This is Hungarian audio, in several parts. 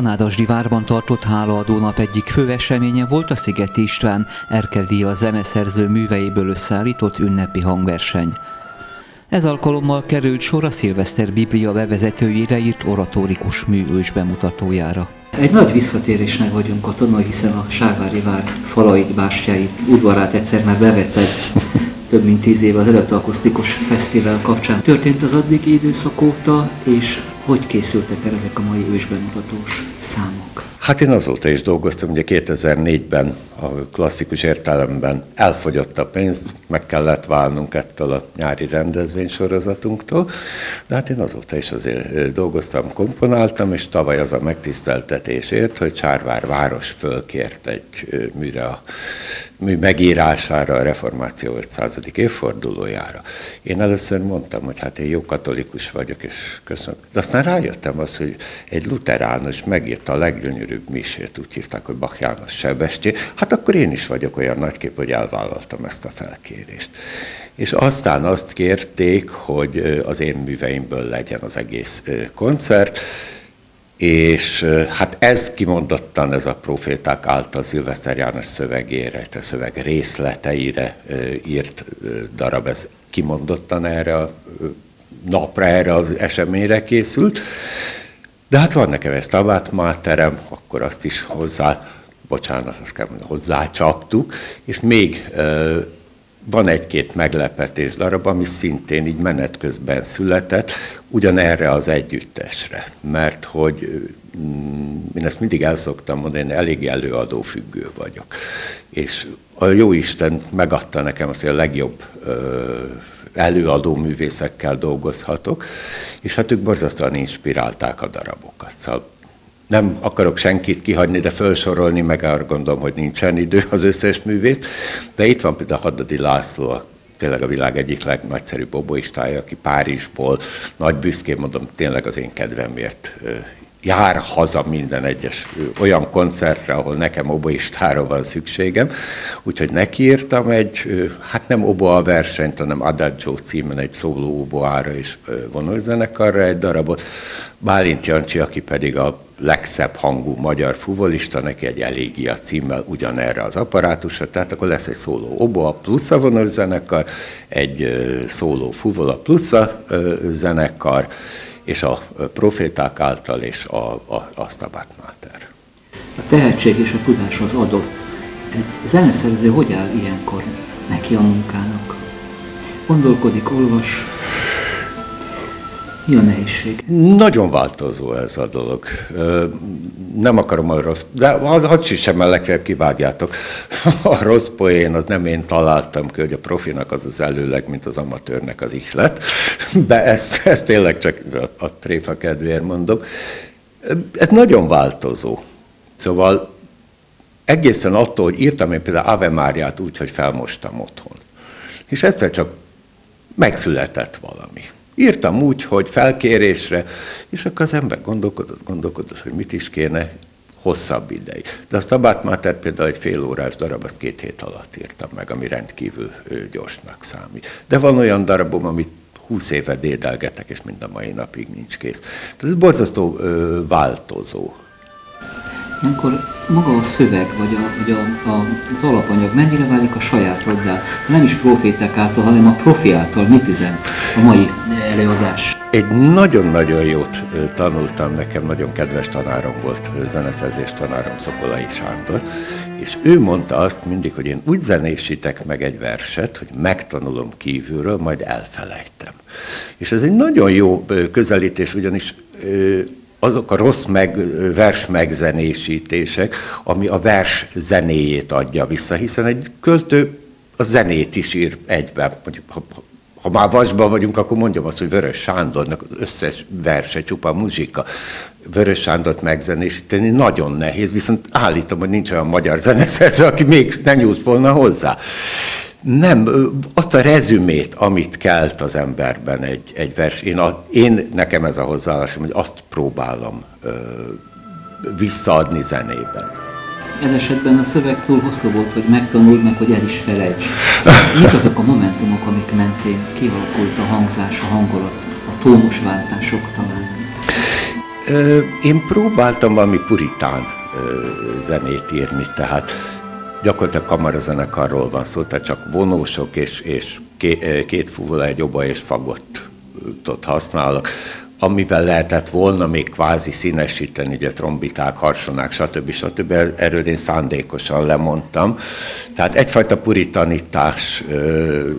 A Nádasdi várban tartott hálaadó nap egyik fő eseménye volt a Szigeti István Erkel a zeneszerző műveiből összeállított ünnepi hangverseny. Ez alkalommal került sor a Szilveszter Biblia bevezetőjére írt oratórikus mű ős bemutatójára. Egy nagy visszatérésnek vagyunk a tanulni, hiszen a Ságvári vár falait, bástyáit, udvarát egyszer már bevetted több mint tíz év az előtt akusztikus fesztivál kapcsán. Történt az addigi időszak óta, és hogy készültek el ezek a mai ősbemutatós számok? Hát én azóta is dolgoztam, ugye 2004-ben a klasszikus értelemben elfogyott a pénz, meg kellett válnunk ettől a nyári rendezvénysorozatunktól, de hát én azóta is azért dolgoztam, komponáltam, és tavaly az a megtiszteltetésért, hogy Csárvár város fölkért egy műre a megírására a reformáció 500. évfordulójára. Én először mondtam, hogy hát én jó katolikus vagyok, és köszönöm. De aztán rájöttem az, hogy egy luteránus megírta a leggyönyörűbb misét, úgy hívták, hogy Bach János Sebestye, hát akkor én is vagyok olyan nagykép, hogy elvállaltam ezt a felkérést. És aztán azt kérték, hogy az én műveimből legyen az egész koncert, és hát ez kimondottan ez a proféták által Szilveszter János szövegére, a szöveg részleteire írt darab, ez kimondottan erre a napra, erre az eseményre készült. De hát van nekem ezt Abát Máterem, akkor azt is hozzá, bocsánat, azt kell mondani, hozzácsaptuk, és még van egy-két meglepetés darab, ami szintén így menet közben született, ugyanerre az együttesre, mert hogy mm, én ezt mindig el szoktam mondani, én elég előadó függő vagyok. És a jó Isten megadta nekem azt, hogy a legjobb előadó művészekkel dolgozhatok, és hát ők borzasztóan inspirálták a darabokat. Szóval nem akarok senkit kihagyni, de felsorolni, meg arra gondolom, hogy nincsen idő az összes művészt. De itt van például Haddadi László, a tényleg a világ egyik legnagyszerűbb oboistája, aki Párizsból, nagy büszkén mondom, tényleg az én kedvemért jár haza minden egyes olyan koncertre, ahol nekem oboistára van szükségem. Úgyhogy nekiírtam egy, hát nem oboa versenyt, hanem Adagio címen egy szóló oboára és vonózenekarra egy darabot. Bálint Jancsi, aki pedig a legszebb hangú magyar fuvolista, neki egy elégia címmel ugyanerre az apparátusra, tehát akkor lesz egy szóló oboa plusz a zenekar, egy szóló fuvola plusz a zenekar, és a proféták által, és a, a, a Stabat. A tehetség és a tudás az adott. Egy zeneszerző hogy áll ilyenkor neki a munkának? Gondolkodik, olvas, mi a nehézség? Nagyon változó ez a dolog. Nem akarom a rossz, de hadd sem legfeljebb kivágjátok. A rossz poén, az nem én találtam ki, hogy a profinak az az előleg, mint az amatőrnek az ihlet. De ezt, ezt tényleg csak a tréfa kedvéért mondom. Ez nagyon változó. Szóval egészen attól, hogy írtam én például Ave Máriát úgy, hogy felmostam otthon. És egyszer csak megszületett valami. Írtam úgy, hogy felkérésre, és akkor az ember gondolkodott, gondolkodott, hogy mit is kéne hosszabb ideig. De azt a Bátmáter például egy fél órás darab, azt két hét alatt írtam meg, ami rendkívül gyorsnak számít. De van olyan darabom, amit húsz éve dédelgetek, és mind a mai napig nincs kész. Tehát ez borzasztó változó. Ilyenkor maga a szöveg, vagy, a, vagy a, a, az alapanyag mennyire válik a sajátoddá? Nem is profétek által, hanem a profi által. Mit üzen a mai előadás? Egy nagyon-nagyon jót tanultam, nekem nagyon kedves tanárom volt, zeneszerzés tanárom Szokolai Sándor, és ő mondta azt mindig, hogy én úgy zenésítek meg egy verset, hogy megtanulom kívülről, majd elfelejtem. És ez egy nagyon jó közelítés, ugyanis azok a rossz meg, vers megzenésítések, ami a vers zenéjét adja vissza, hiszen egy költő a zenét is ír egyben. Mondjuk, ha, ha már vasban vagyunk, akkor mondjam azt, hogy Vörös Sándornak összes verse csupa muzsika. Vörös Sándort megzenésíteni nagyon nehéz, viszont állítom, hogy nincs olyan magyar zeneszerző, aki még nem nyújt volna hozzá nem, azt a rezümét, amit kelt az emberben egy, egy vers, én, a, én nekem ez a hozzáállásom, hogy azt próbálom ö, visszaadni zenében. Ez esetben a szöveg túl hosszú volt, hogy megtanuld meg, hogy el is felejts. Mik azok a momentumok, amik mentén kialakult a hangzás, a hangolat, a tónusváltások talán? Én próbáltam valami puritán zenét írni, tehát gyakorlatilag kamarazenekarról van szó, tehát csak vonósok és, és két fúvola, egy oba és fagottot használok amivel lehetett volna még kvázi színesíteni, ugye trombiták, harsonák, stb. stb. Erről én szándékosan lemondtam. Tehát egyfajta puritanitás ö,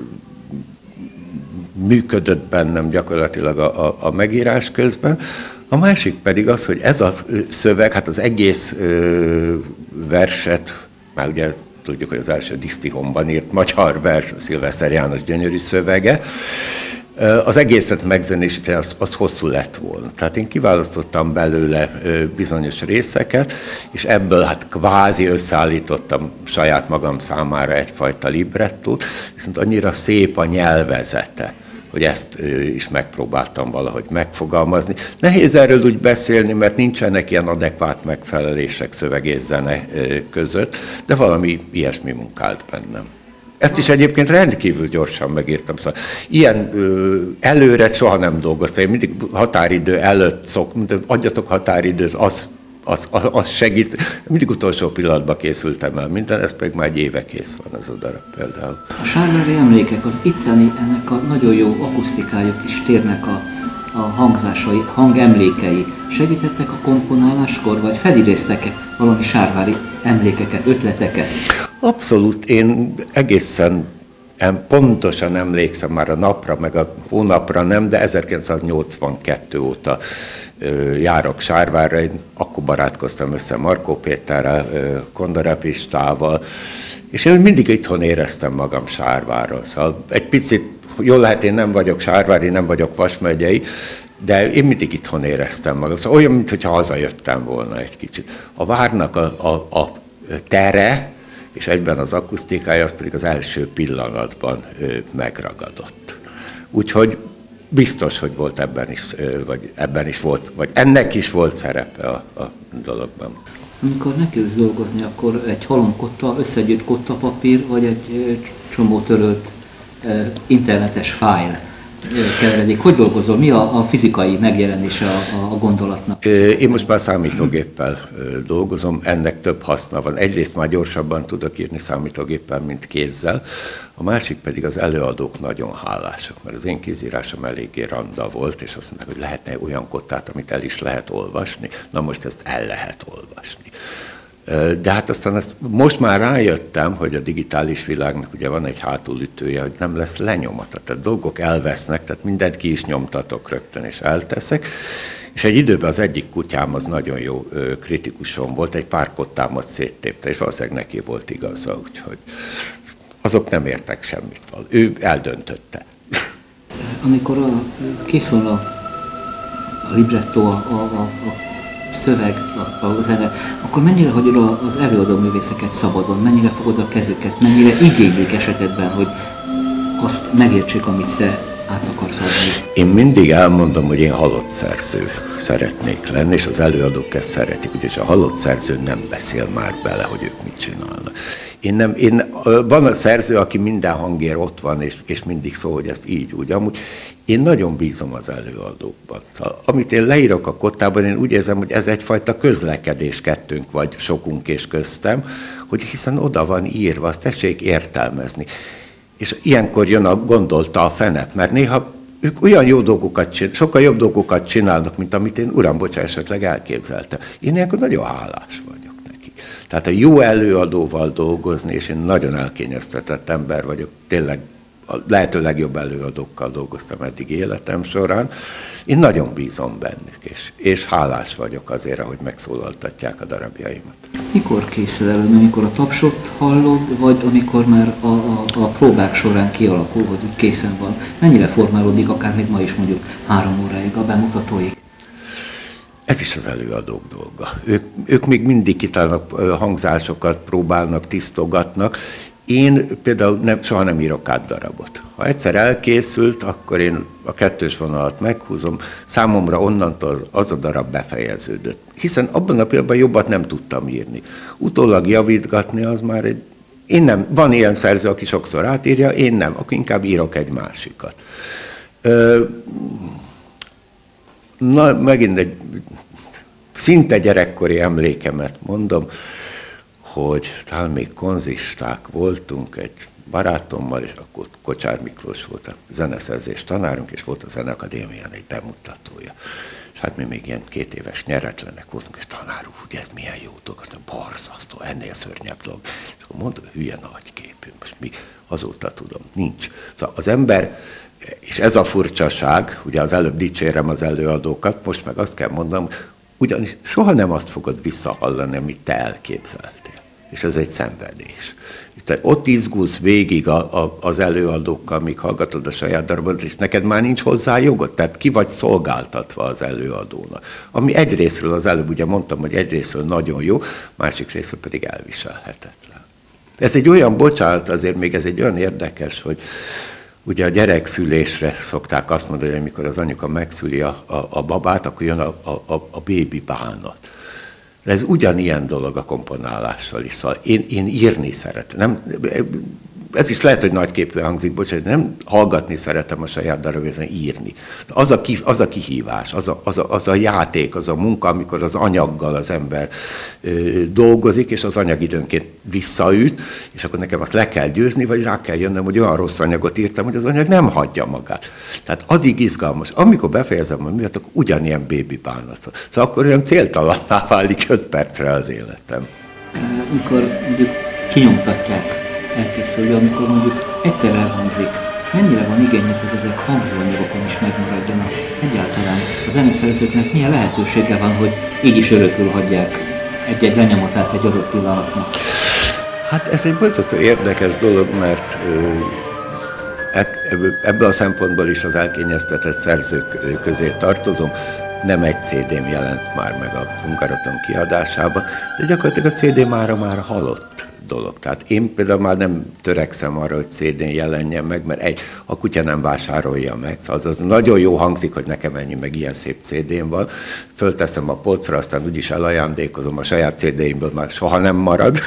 működött bennem gyakorlatilag a, a, a megírás közben. A másik pedig az, hogy ez a szöveg, hát az egész ö, verset, már ugye tudjuk, hogy az első Disztihomban írt magyar vers, Szilveszter János gyönyörű szövege, az egészet megzenésíteni, az, az hosszú lett volna. Tehát én kiválasztottam belőle bizonyos részeket, és ebből hát kvázi összeállítottam saját magam számára egyfajta librettót, viszont annyira szép a nyelvezete, hogy ezt is megpróbáltam valahogy megfogalmazni. Nehéz erről úgy beszélni, mert nincsenek ilyen adekvát megfelelések szöveg és zene között, de valami ilyesmi munkált bennem. Ezt is egyébként rendkívül gyorsan megírtam. Szóval ilyen ö, előre soha nem dolgoztam. Én mindig határidő előtt szok, adjatok határidőt, az, az, az, az segít. Mindig utolsó pillanatban készültem el minden, ez pedig már egy éve kész van ez a darab például. A sárvári emlékek, az itteni ennek a nagyon jó akusztikájuk is térnek a a hangzásai, hangemlékei segítettek a komponáláskor, vagy felidéztek valami sárvári emlékeket, ötleteket? Abszolút, én egészen pontosan emlékszem már a napra, meg a hónapra nem, de 1982 óta járok Sárvárra, én akkor barátkoztam össze Markó Péterrel, Kondarepistával, és én mindig itthon éreztem magam Sárváról. Szóval egy picit, jól lehet, én nem vagyok Sárvári, nem vagyok Vasmegyei, de én mindig itthon éreztem magam. Szóval olyan, mintha hazajöttem volna egy kicsit. A várnak a, a, a tere, és egyben az akusztikája, az pedig az első pillanatban megragadott. Úgyhogy biztos, hogy volt ebben is, vagy ebben is volt, vagy ennek is volt szerepe a, a dologban. Amikor nekiülsz dolgozni, akkor egy halomkotta, összegyűjt kottapapír, vagy egy csomó törölt internetes fájl keveredik. Hogy dolgozol? Mi a, a fizikai megjelenése a, a gondolatnak? Én most már számítógéppel dolgozom, ennek több haszna van. Egyrészt már gyorsabban tudok írni számítógéppel, mint kézzel, a másik pedig az előadók nagyon hálásak, mert az én kézírásom eléggé randa volt, és azt mondták, hogy lehetne olyan kottát, amit el is lehet olvasni. Na most ezt el lehet olvasni. De hát aztán ezt most már rájöttem, hogy a digitális világnak ugye van egy hátulütője, hogy nem lesz lenyomata, tehát dolgok elvesznek, tehát mindent ki is nyomtatok rögtön, és elteszek. És egy időben az egyik kutyám az nagyon jó kritikusom volt, egy pár kottámat széttépte, és valószínűleg neki volt igaza, úgyhogy azok nem értek semmit. Ő eldöntötte. Amikor a, készül a, a libretto, a, a, a szöveg, a, a zene, akkor mennyire hagyod az előadó művészeket szabadon, mennyire fogod a kezüket, mennyire igénylik esetedben, hogy azt megértsék, amit te át akarsz adni? Én mindig elmondom, hogy én halott szerző szeretnék lenni, és az előadók ezt szeretik, úgyhogy a halott szerző nem beszél már bele, hogy ők mit csinálnak. Én nem, én, van a szerző, aki minden hangér ott van, és, és mindig szól, hogy ezt így, úgy, amúgy. Én nagyon bízom az előadókban. Szóval, amit én leírok a kottában, én úgy érzem, hogy ez egyfajta közlekedés kettőnk, vagy sokunk és köztem, hogy hiszen oda van írva, azt tessék értelmezni. És ilyenkor jön a gondolta a fenep, mert néha ők olyan jó dolgokat csinálnak, sokkal jobb dolgokat csinálnak, mint amit én, uram, bocsánat, esetleg elképzeltem. Én ilyenkor nagyon hálás vagyok. Tehát a jó előadóval dolgozni, és én nagyon elkényeztetett ember vagyok, tényleg a lehető legjobb előadókkal dolgoztam eddig életem során. Én nagyon bízom bennük, és, és hálás vagyok azért, hogy megszólaltatják a darabjaimat. Mikor készül elő? Amikor a tapsot hallod, vagy amikor már a, a, a próbák során kialakul, hogy készen van? Mennyire formálódik, akár még ma is mondjuk három óráig a bemutatóig? Ez is az előadók dolga. Ők, ők még mindig kitalálnak hangzásokat, próbálnak, tisztogatnak. Én például nem, soha nem írok át darabot. Ha egyszer elkészült, akkor én a kettős vonalat meghúzom, számomra onnantól az a darab befejeződött. Hiszen abban a pillanatban jobbat nem tudtam írni. Utólag javítgatni az már egy... Én nem, van ilyen szerző, aki sokszor átírja, én nem, akkor inkább írok egy másikat. Ö, na, megint egy szinte gyerekkori emlékemet mondom, hogy talán még konzisták voltunk egy barátommal, és akkor Kocsár Miklós volt a zeneszerzés tanárunk, és volt a Zeneakadémián egy bemutatója. És hát mi még ilyen két éves nyeretlenek voltunk, és tanár úr, hogy ez milyen jó dolog, azt mondja, borzasztó, ennél szörnyebb dolog. És akkor mondta, hülye nagy képű, most mi azóta tudom, nincs. Szóval az ember, és ez a furcsaság, ugye az előbb dicsérem az előadókat, most meg azt kell mondanom, ugyanis soha nem azt fogod visszahallani, amit te elképzeltél. És ez egy szenvedés. Te ott izgulsz végig a, a, az előadókkal, míg hallgatod a saját darabot, és neked már nincs hozzá jogod, tehát ki vagy szolgáltatva az előadónak. Ami egyrésztről, az előbb ugye mondtam, hogy egyrésztről nagyon jó, másik részről pedig elviselhetetlen. Ez egy olyan, bocsánat, azért még ez egy olyan érdekes, hogy ugye a gyerekszülésre szokták azt mondani, hogy amikor az anyuka megszüli a, a, a babát, akkor jön a, a, a bébi bánat. Ez ugyanilyen dolog a komponálással is. Szóval én, én írni szeretem. Nem, ez is lehet, hogy nagyképű hangzik, bocsánat, nem hallgatni szeretem a saját darabját, írni. Az a, ki, az a kihívás, az a, az, a, az a játék, az a munka, amikor az anyaggal az ember ö, dolgozik, és az anyag időnként visszaüt, és akkor nekem azt le kell győzni, vagy rá kell jönnöm, hogy olyan rossz anyagot írtam, hogy az anyag nem hagyja magát. Tehát az így izgalmas. Amikor befejezem a művet, akkor ugyanilyen bébi bánat. Szóval akkor olyan céltalanná válik öt percre az életem. Amikor mondjuk kinyomtatják elkészülő, amikor mondjuk egyszer elhangzik, mennyire van igényed, hogy ezek hangzóanyagokon is megmaradjanak? Egyáltalán a zeneszerzőknek milyen lehetősége van, hogy így is örökül hagyják egy-egy lenyomatát egy adott pillanatnak? Hát ez egy borzasztó érdekes dolog, mert e, ebből a szempontból is az elkényeztetett szerzők közé tartozom. Nem egy CD-m jelent már meg a Hungaroton kiadásába, de gyakorlatilag a CD mára már halott dolog. Tehát én például már nem törekszem arra, hogy CD-n jelenjen meg, mert egy, a kutya nem vásárolja meg. Szóval az nagyon jó hangzik, hogy nekem ennyi meg ilyen szép CD-n van. Fölteszem a polcra, aztán úgyis elajándékozom, a saját CD-imből már soha nem marad.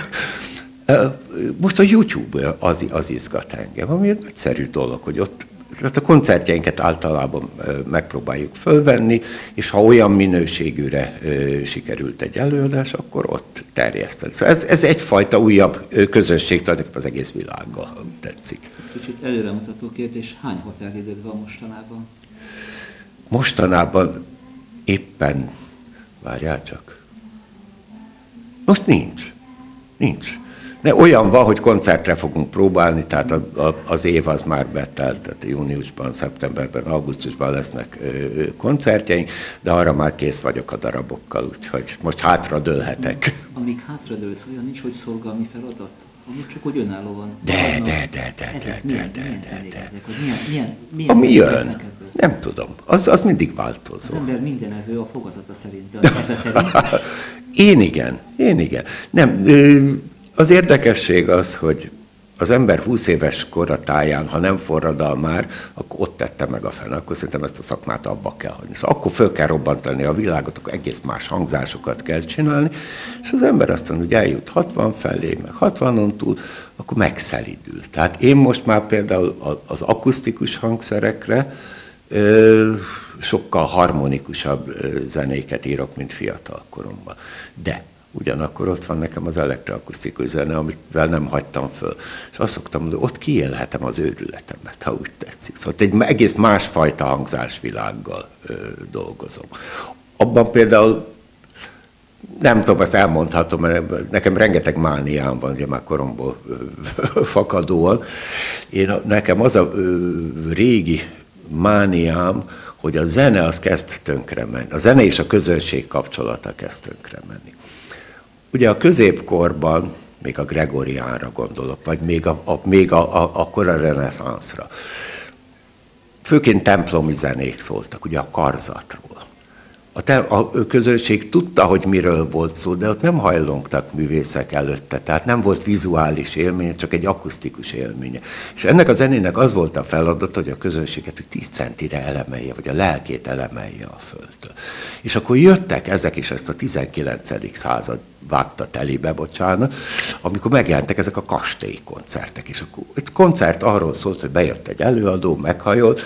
Most a YouTube az, az izgat engem, ami egy egyszerű dolog, hogy ott tehát a koncertjeinket általában megpróbáljuk fölvenni, és ha olyan minőségűre sikerült egy előadás, akkor ott terjeszted. Szóval ez, ez egyfajta újabb közösség, tulajdonképpen az egész világgal tetszik. Kicsit előremutató kérdés, hány hotelidőd van mostanában? Mostanában éppen, várjál csak, most nincs. Nincs. De olyan van, hogy koncertre fogunk próbálni, tehát a, a, az év az már betelt, tehát júniusban, szeptemberben, augusztusban lesznek ö, koncertjeink, de arra már kész vagyok a darabokkal, úgyhogy most hátradőlhetek. Amíg hátradőlsz, olyan nincs, hogy szolgálni feladat? Amit csak úgy önállóan. De, vannak. de, de, de, ezek de, milyen, de, milyen de, de, de. Milyen, milyen, milyen Ami jön. Nem tudom. Az, az mindig változó. Az ember minden evő a fogazata szerint, de szerint. Én igen, én igen. Nem, ö, az érdekesség az, hogy az ember 20 éves koratáján, ha nem forradal már, akkor ott tette meg a fenn, akkor szerintem ezt a szakmát abba kell hagyni. Szóval akkor föl kell robbantani a világot, akkor egész más hangzásokat kell csinálni, és az ember aztán ugye eljut 60 felé, meg 60-on túl, akkor megszelidül. Tehát én most már például az akusztikus hangszerekre sokkal harmonikusabb zenéket írok, mint fiatal koromban. De Ugyanakkor ott van nekem az elektroakusztikus zene, amivel nem hagytam föl. És azt szoktam mondani, ott kiélhetem az őrületemet, ha úgy tetszik. Szóval egy egész másfajta hangzásvilággal ö, dolgozom. Abban például nem tudom, ezt elmondhatom, mert nekem rengeteg mániám van, ugye már koromból fakadóan. Én, nekem az a ö, régi mániám, hogy a zene az kezd tönkre menni. A zene és a közönség kapcsolata kezd tönkre menni. Ugye a középkorban, még a Gregoriánra gondolok, vagy még a, a, még a, a, a kora reneszánszra, főként templomi zenék szóltak, ugye a karzatról. A, te, a közönség tudta, hogy miről volt szó, de ott nem hajlongtak művészek előtte, tehát nem volt vizuális élmény, csak egy akusztikus élménye. És ennek a zenének az volt a feladat, hogy a közönséget hogy 10 centire elemelje, vagy a lelkét elemelje a földtől. És akkor jöttek ezek is, ezt a 19. század vágta telibe, bocsánat, amikor megjelentek ezek a kastélykoncertek. És akkor egy koncert arról szólt, hogy bejött egy előadó, meghajolt,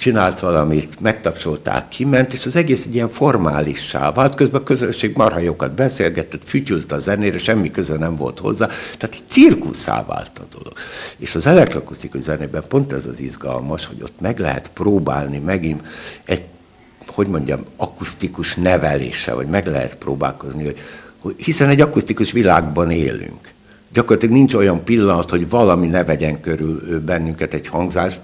csinált valamit, megtapsolták, kiment, és az egész egy ilyen formálissá vált. Közben a közönség marhajokat beszélgetett, fütyült a zenére, semmi köze nem volt hozzá. Tehát cirkuszá vált a dolog. És az elektroakusztikus zenében pont ez az izgalmas, hogy ott meg lehet próbálni megint egy, hogy mondjam, akusztikus neveléssel, vagy meg lehet próbálkozni, hogy, hogy hiszen egy akusztikus világban élünk. Gyakorlatilag nincs olyan pillanat, hogy valami ne vegyen körül bennünket egy hangzás,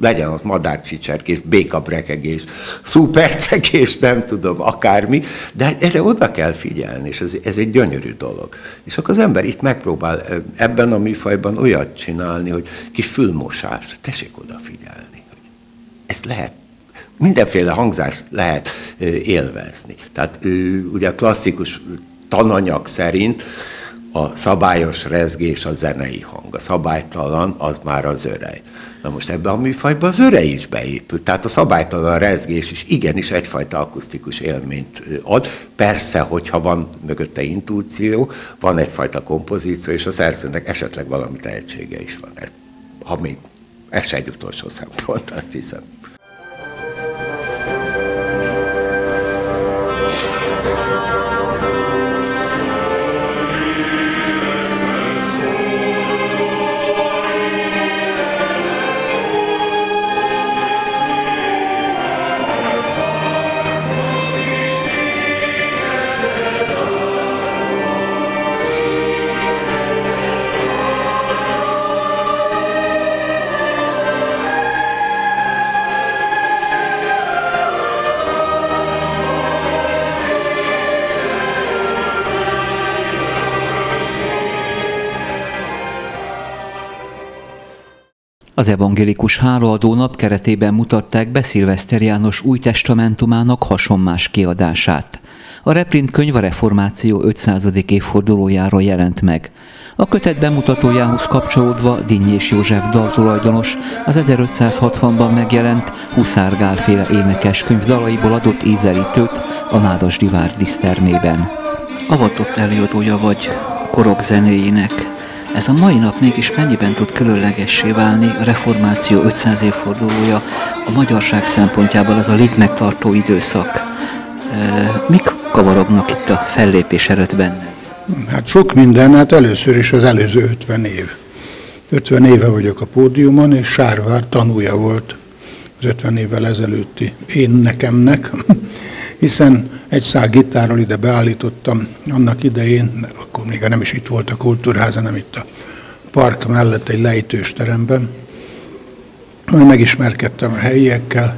legyen az madárcsicserkés, békabrekegés, szupercegés, nem tudom, akármi, de erre oda kell figyelni, és ez, ez egy gyönyörű dolog. És akkor az ember itt megpróbál ebben a műfajban olyat csinálni, hogy kis fülmosás, tessék odafigyelni. Ez lehet mindenféle hangzást lehet élvezni. Tehát ugye a klasszikus tananyag szerint a szabályos rezgés a zenei hang, a szabálytalan az már az örej. Na most ebben a műfajban az öre is beépült, tehát a szabálytalan rezgés is igenis egyfajta akusztikus élményt ad. Persze, hogyha van mögötte intuíció, van egyfajta kompozíció, és a szerzőnek esetleg valami tehetsége is van. Ha még ez se egy utolsó szempont, azt hiszem. Evangélikus hálaadó nap keretében mutatták be Szilveszter János új testamentumának hasonmás kiadását. A reprint könyv a reformáció 500. évfordulójára jelent meg. A kötet bemutatójához kapcsolódva Dinnyés József daltulajdonos az 1560-ban megjelent Huszár féle énekes könyv dalaiból adott ízelítőt a Nádasdi Várdisz termében. Avatott előadója vagy korok zenéjének, ez a mai nap mégis mennyiben tud különlegessé válni a reformáció 500 évfordulója a magyarság szempontjából az a létmegtartó időszak. Mik kavarognak itt a fellépés előtt benne? Hát sok minden, hát először is az előző 50 év. 50 éve vagyok a pódiumon, és Sárvár tanúja volt az 50 évvel ezelőtti én nekemnek, hiszen egy szál gitárral ide beállítottam annak idején, akkor még nem is itt volt a kultúrház, hanem itt a park mellett egy lejtős teremben. Majd megismerkedtem a helyiekkel,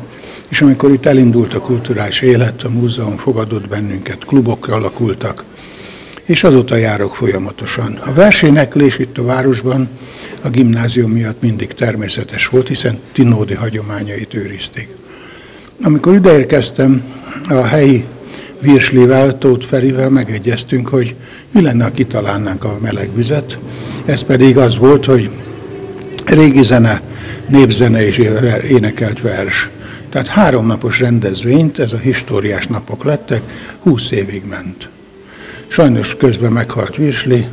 és amikor itt elindult a kulturális élet, a múzeum fogadott bennünket, klubok alakultak, és azóta járok folyamatosan. A verséneklés itt a városban a gimnázium miatt mindig természetes volt, hiszen Tinódi hagyományait őrizték. Amikor ideérkeztem, a helyi Virslivel, Tóth Ferivel megegyeztünk, hogy mi lenne, ha kitalálnánk a meleg vizet. Ez pedig az volt, hogy régi zene, népzene és énekelt vers. Tehát háromnapos rendezvényt, ez a históriás napok lettek, húsz évig ment. Sajnos közben meghalt Virsli,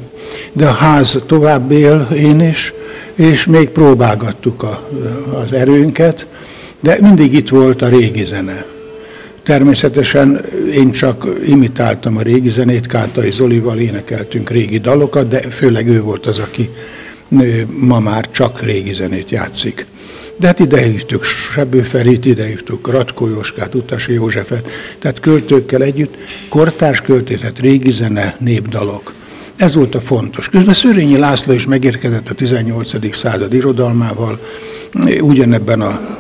de a ház tovább él, én is, és még próbálgattuk a, az erőnket, de mindig itt volt a régi zene. Természetesen én csak imitáltam a régi zenét, Kátai Zolival énekeltünk régi dalokat, de főleg ő volt az, aki ma már csak régi zenét játszik. De hát ide hívtuk Sebő Ferit, ide hívtuk Ratko Jóskát, Utasi Józsefet, tehát költőkkel együtt, kortárs költészet, régi zene, népdalok. Ez volt a fontos. Közben Szörényi László is megérkezett a 18. század irodalmával, ugyanebben a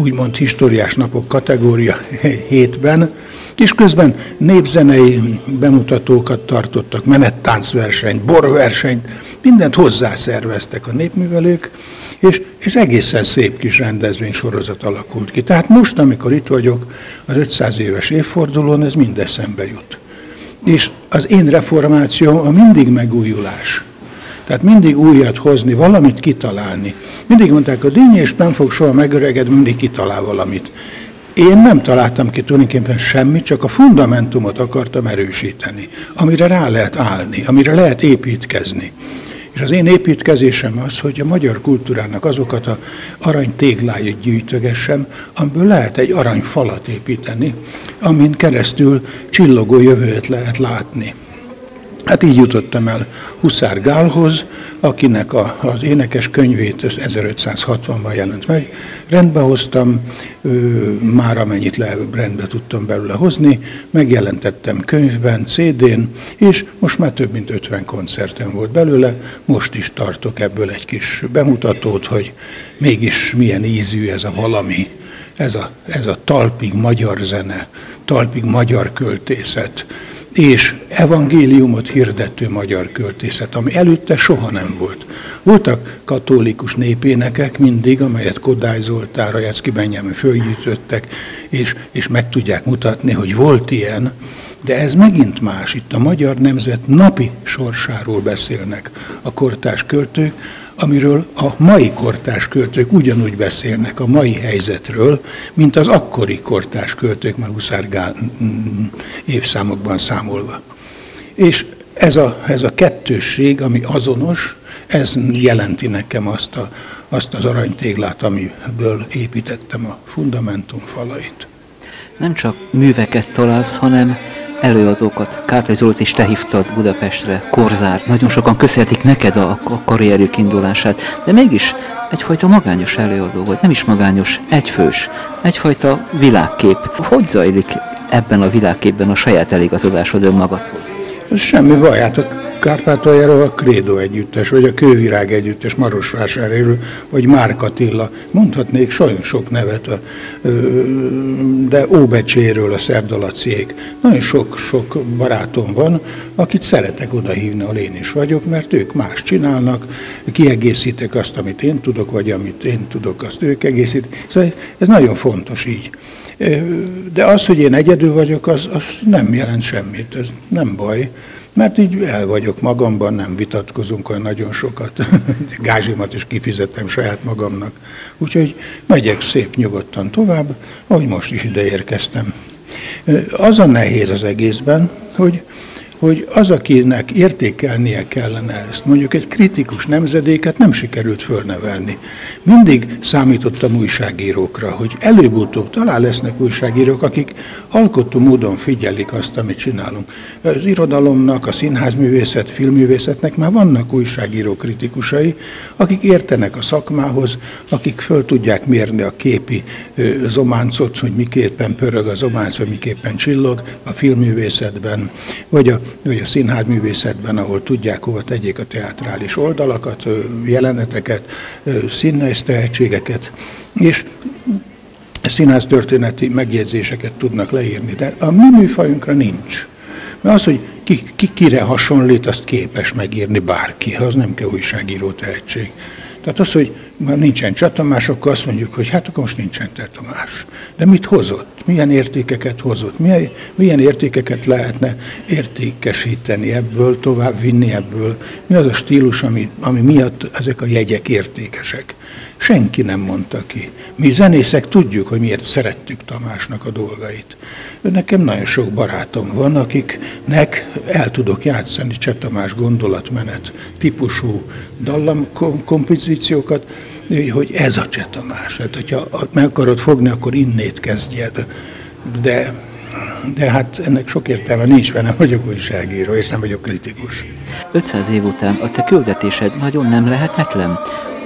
úgymond históriás napok kategória hétben, és közben népzenei bemutatókat tartottak, menettáncversenyt, borversenyt, mindent hozzászerveztek a népművelők, és, és egészen szép kis rendezvény sorozat alakult ki. Tehát most, amikor itt vagyok, az 500 éves évfordulón, ez mind eszembe jut. És az én reformációm a mindig megújulás. Tehát mindig újat hozni, valamit kitalálni. Mindig mondták, a dinnyés nem fog soha megöregedni, mindig kitalál valamit. Én nem találtam ki tulajdonképpen semmit, csak a fundamentumot akartam erősíteni, amire rá lehet állni, amire lehet építkezni. És az én építkezésem az, hogy a magyar kultúrának azokat a arany tégláit gyűjtögessem, amiből lehet egy aranyfalat építeni, amin keresztül csillogó jövőt lehet látni. Hát így jutottam el Huszár Gálhoz, akinek a, az énekes könyvét 1560-ban jelent meg. Rendbe hoztam, már amennyit le, rendbe tudtam belőle hozni, megjelentettem könyvben, CD-n, és most már több mint 50 koncerten volt belőle. Most is tartok ebből egy kis bemutatót, hogy mégis milyen ízű ez a valami, ez a, ez a talpig magyar zene, talpig magyar költészet és evangéliumot hirdető magyar költészet, ami előtte soha nem volt. Voltak katolikus népénekek mindig, amelyet Kodály Zoltán, Rajecki Benyámi fölgyűjtöttek, és, és meg tudják mutatni, hogy volt ilyen, de ez megint más. Itt a magyar nemzet napi sorsáról beszélnek a kortás költők, amiről a mai kortás költők ugyanúgy beszélnek a mai helyzetről, mint az akkori kortás költők, már Huszár évszámokban számolva. És ez a, ez a kettősség, ami azonos, ez jelenti nekem azt, a, azt az aranytéglát, amiből építettem a fundamentum falait. Nem csak műveket találsz, hanem előadókat. Kárpály Zolit is te hívtad Budapestre, Korzár. Nagyon sokan köszönhetik neked a, a karrierjük indulását, de mégis egyfajta magányos előadó vagy, nem is magányos, egyfős, egyfajta világkép. Hogy zajlik ebben a világképben a saját eligazodásod önmagadhoz? Semmi baj, hát Kárpátaljáról a Krédo együttes, vagy a Kővirág együttes Marosvásárhéről, vagy Márk Attila. Mondhatnék sajnos sok nevet, de Óbecséről a Szerdalaciék. Nagyon sok-sok barátom van, akit szeretek odahívni, ahol én is vagyok, mert ők más csinálnak, kiegészítek azt, amit én tudok, vagy amit én tudok, azt ők egészítik. Szóval ez nagyon fontos így. De az, hogy én egyedül vagyok, az, az nem jelent semmit, ez nem baj mert így el vagyok magamban, nem vitatkozunk olyan nagyon sokat. Gázsimat is kifizettem saját magamnak. Úgyhogy megyek szép nyugodtan tovább, ahogy most is ide érkeztem. Az a nehéz az egészben, hogy hogy az, akinek értékelnie kellene ezt, mondjuk egy kritikus nemzedéket nem sikerült fölnevelni. Mindig számítottam újságírókra, hogy előbb-utóbb talán lesznek újságírók, akik alkotó módon figyelik azt, amit csinálunk. Az irodalomnak, a színházművészet, filmművészetnek már vannak újságíró kritikusai, akik értenek a szakmához, akik föl tudják mérni a képi zománcot, hogy miképpen pörög a zománc, vagy miképpen csillog a filmművészetben, vagy a vagy a színházművészetben, ahol tudják hova tegyék a teátrális oldalakat, jeleneteket, színnész tehetségeket, és színház történeti megjegyzéseket tudnak leírni, de a mi műfajunkra nincs. Mert az, hogy ki, ki kire hasonlít, azt képes megírni bárki, az nem kell újságíró tehetség. Tehát az, hogy már nincsen Csatamás, akkor azt mondjuk, hogy hát akkor most nincsen Tamás. De mit hozott? Milyen értékeket hozott? Milyen, milyen értékeket lehetne értékesíteni ebből, tovább vinni ebből? Mi az a stílus, ami, ami miatt ezek a jegyek értékesek? Senki nem mondta ki. Mi zenészek tudjuk, hogy miért szerettük Tamásnak a dolgait. Nekem nagyon sok barátom van, akiknek el tudok játszani Cseh Tamás gondolatmenet típusú dallamkompozíciókat, hogy ez a Cseh Tamás. Hát, hogyha meg akarod fogni, akkor innét kezdjed. De, de hát ennek sok értelme nincs, mert nem vagyok újságíró, és nem vagyok kritikus. 500 év után a te küldetésed nagyon nem lehetetlen?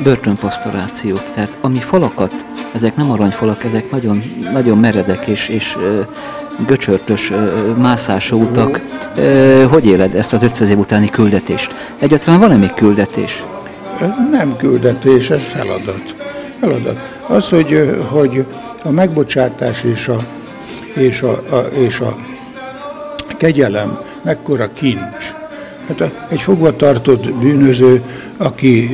börtönpasztorációk, tehát ami falakat, ezek nem aranyfalak, ezek nagyon, nagyon meredek és, és göcsörtös mászású utak. Hogy éled ezt az 500 év utáni küldetést? Egyáltalán van-e még küldetés? Nem küldetés, ez feladat. Feladat. Az, hogy, hogy a megbocsátás és a, és a, a, és a kegyelem mekkora kincs. Hát egy fogvatartott bűnöző, aki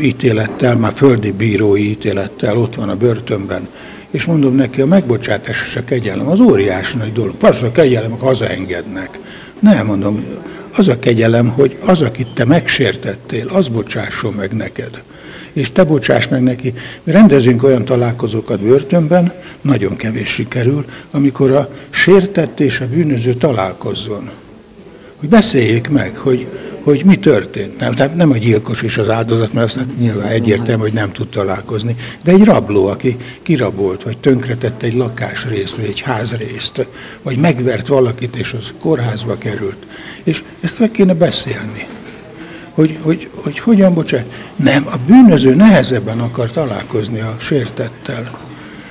ítélettel, már földi bírói ítélettel ott van a börtönben, és mondom neki, a megbocsátás és a kegyelem az óriási nagy dolog. Persze a kegyelem, hazaengednek. Nem, mondom, az a kegyelem, hogy az, akit te megsértettél, az bocsásson meg neked. És te bocsáss meg neki. Mi rendezünk olyan találkozókat börtönben, nagyon kevés sikerül, amikor a sértett és a bűnöző találkozzon. Hogy beszéljék meg, hogy, hogy mi történt. Nem, tehát nem a gyilkos és az áldozat, mert azt nyilván egyértelmű, hogy nem tud találkozni, de egy rabló, aki kirabolt, vagy tönkretett egy lakásrészt, vagy egy házrészt, vagy megvert valakit, és az kórházba került. És ezt meg kéne beszélni. Hogy, hogy, hogy hogyan, bocsánat, nem, a bűnöző nehezebben akar találkozni a sértettel.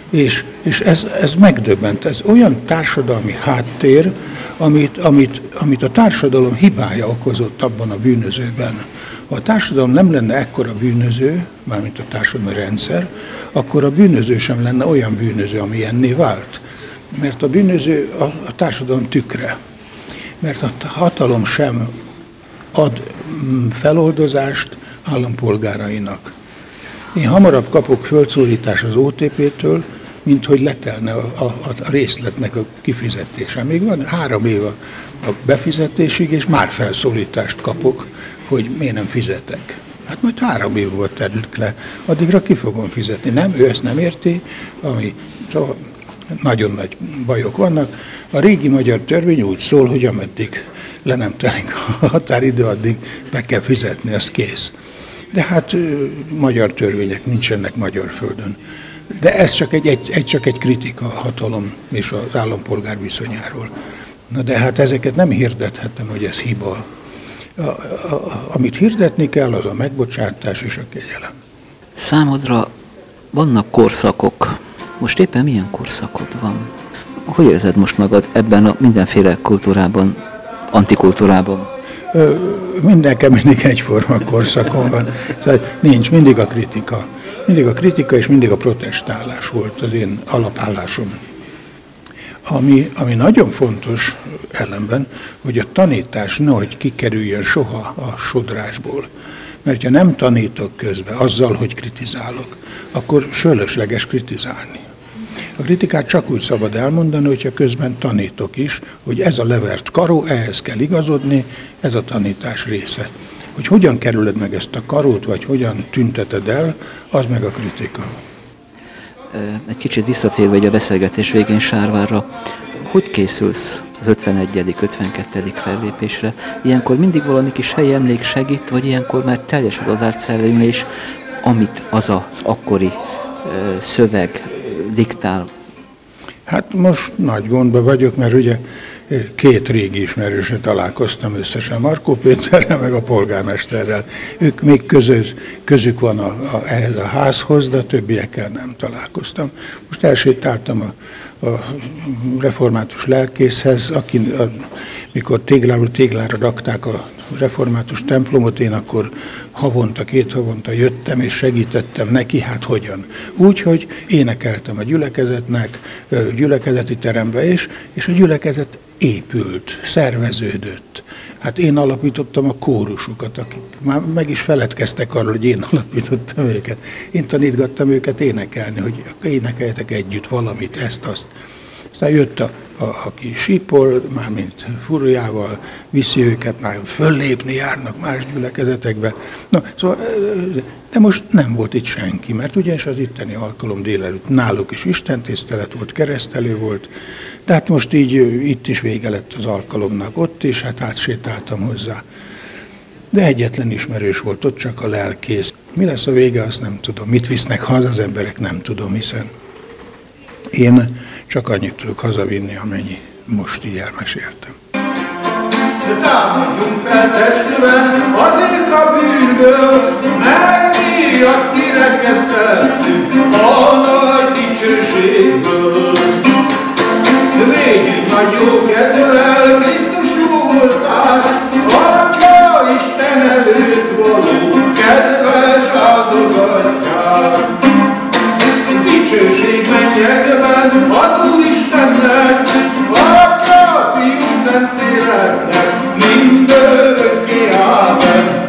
És, és ez, ez megdöbbent. Ez olyan társadalmi háttér, amit, amit, amit a társadalom hibája okozott abban a bűnözőben. Ha a társadalom nem lenne ekkora bűnöző, mármint a társadalmi rendszer, akkor a bűnöző sem lenne olyan bűnöző, ami enné vált. Mert a bűnöző a, a társadalom tükre. Mert a hatalom sem ad mm, feloldozást állampolgárainak. Én hamarabb kapok földszólítás az OTP-től, mint hogy letelne a, a, a részletnek a kifizetése. Még van három év a, a befizetésig, és már felszólítást kapok, hogy miért nem fizetek. Hát majd három év volt telik le, addigra ki fogom fizetni. Nem, ő ezt nem érti, ami szóval nagyon nagy bajok vannak. A régi magyar törvény úgy szól, hogy ameddig le nem telik a határidő, addig be kell fizetni, az kész. De hát magyar törvények nincsenek magyar földön. De ez csak egy, egy, egy, csak egy kritika a hatalom és az állampolgár viszonyáról. Na de hát ezeket nem hirdethetem, hogy ez hiba. A, a, a, amit hirdetni kell, az a megbocsátás és a kegyelem. Számodra vannak korszakok. Most éppen milyen korszakod van? Hogy érzed most magad ebben a mindenféle kultúrában, antikultúrában? Mindenkem mindig egyforma korszakon van. Szóval nincs, mindig a kritika. Mindig a kritika és mindig a protestálás volt az én alapállásom. Ami, ami nagyon fontos ellenben, hogy a tanítás nehogy kikerüljön soha a sodrásból. Mert ha nem tanítok közben azzal, hogy kritizálok, akkor sölösleges kritizálni. A kritikát csak úgy szabad elmondani, hogyha közben tanítok is, hogy ez a levert karó, ehhez kell igazodni, ez a tanítás része. Hogy hogyan kerüled meg ezt a karót, vagy hogyan tünteted el, az meg a kritika. Egy kicsit visszatérve egy a beszélgetés végén Sárvárra, hogy készülsz az 51. 52. fellépésre? Ilyenkor mindig valami kis helyi emlék segít, vagy ilyenkor már teljes az átszellés, amit az az akkori szöveg diktál? Hát most nagy gondba vagyok, mert ugye két régi ismerősre találkoztam összesen, Markó Péterrel, meg a polgármesterrel. Ők még közös, közük van a, a, ehhez a házhoz, de a többiekkel nem találkoztam. Most elsétáltam a, a református lelkészhez, aki, a, mikor tégláról téglára rakták a református templomot, én akkor havonta, két havonta jöttem és segítettem neki, hát hogyan? Úgy, hogy énekeltem a gyülekezetnek, gyülekezeti terembe is, és a gyülekezet épült, szerveződött. Hát én alapítottam a kórusokat, akik már meg is feledkeztek arról, hogy én alapítottam őket. Én tanítgattam őket énekelni, hogy énekeljetek együtt valamit, ezt, azt. Aztán jött a, aki sípol, mármint furujával viszi őket, már föllépni járnak más gyülekezetekbe. Na, szóval, de most nem volt itt senki, mert ugye és az itteni alkalom délelőtt náluk is Isten tisztelet volt, keresztelő volt, de hát most így itt is vége lett az alkalomnak, ott is, hát átsétáltam hozzá. De egyetlen ismerős volt ott, csak a lelkész. Mi lesz a vége, azt nem tudom. Mit visznek haza az emberek, nem tudom, hiszen én csak annyit tudok hazavinni, amennyi most így elmeséltem. Támadjunk fel testben azért a bűnből, mely miatt kirekesztettünk a nagy dicsőségből. Védjünk nagy jó kedvel, Krisztus jó voltál, Atya Isten előtt való kedves áldozatját dicsőség mennyekben az Úristennek, Atya, Fiú, Szentléleknek, mindörökké. Ámen.